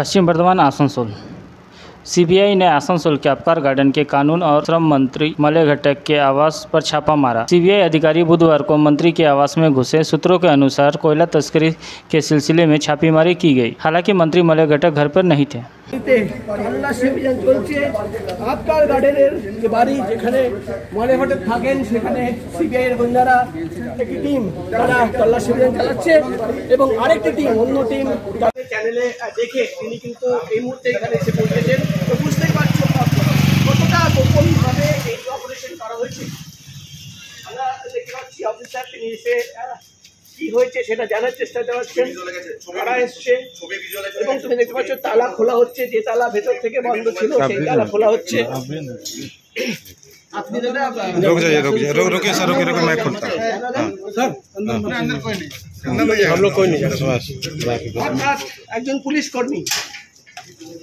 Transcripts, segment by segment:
पश्चिम Bardhaman Asansol. CBI ने आसनसोल के अपकार garden के कानून और श्रम मंत्री मलय घटक के आवास पर छापा मारा सीबीआई अधिकारी बुधवार को मंत्री के आवास में घुसे सूत्रों के अनुसार कोयला तस्करी के सिलसिले में छापेमारी की गई हालांकि मंत्री मलय घटक घर पर नहीं थे তে তল্লাশি অভিযান চলছে আপকার গার্ডেনের যে বাড়ি যেখানে মনে হটে থাকেন সেখানে সিবিআই এর গোয়েন্দারা একটি টিম তারা তল্লাশি অভিযান চালাচ্ছে এবং আরেকটি টিম অন্য টিম তাদের চ্যানেলে আহ, দেখে তিনি কিন্তু এই মুহূর্তে এখানে এসে পৌঁছেছেন আমরা দেখতে পাচ্ছি অফিসার তিনি এসে আহ, কি হয়েছে সেটা জানার চেষ্টা চালাচ্ছেন কারা এসছে এবং তুমি দেখতে পাচ্ছ তালা খোলা হচ্ছে যে তালা ভেতর থেকে বন্ধ ছিল সেই তালা খোলা হচ্ছে আপনি দাদা रुक जाइए रुक जाइए रुक रुकिए सर रुकिए रुकिए मैं खोलता हूँ हम लोग कोई नहीं অর্থাৎ একজন পুলিশ কর্মী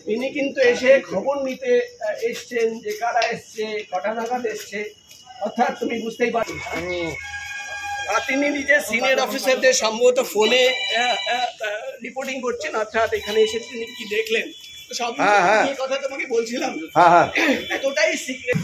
তিনি কিন্তু এসে খবর নিতে আহ, এসছেন যে কারা এসছে কটা নাগাদ এসছে অর্থাৎ তুমি বুঝতেই পারো আর তিনি নিজের সিনিয়র অফিসারদের সম্ভবত ফোনে রিপোর্টিং করছেন। অর্থাৎ এখানে এসে তিনি কি দেখলেন? তো সব হ্যাঁ, হ্যাঁ। কথা তোমাকে বলছিলাম। हाँ हाँ এতটাই সিক্রেট